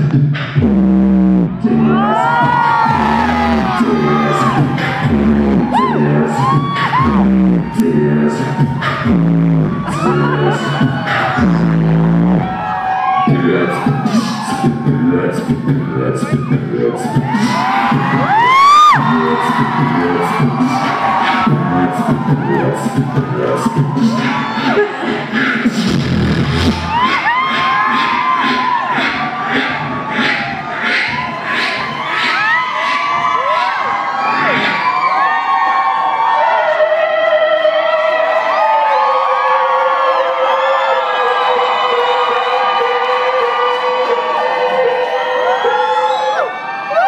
this,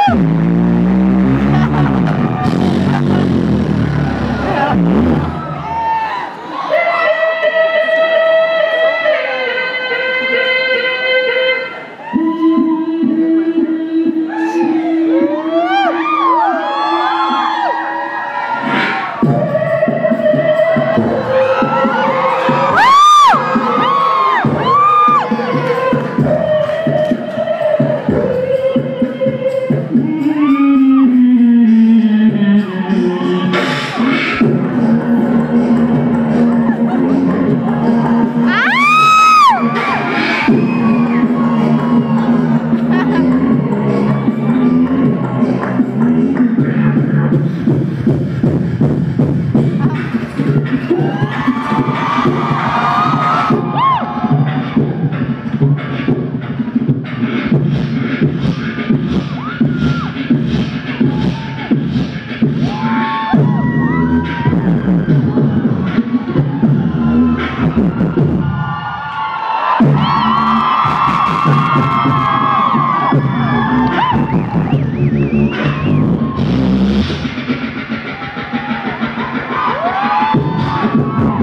Woo!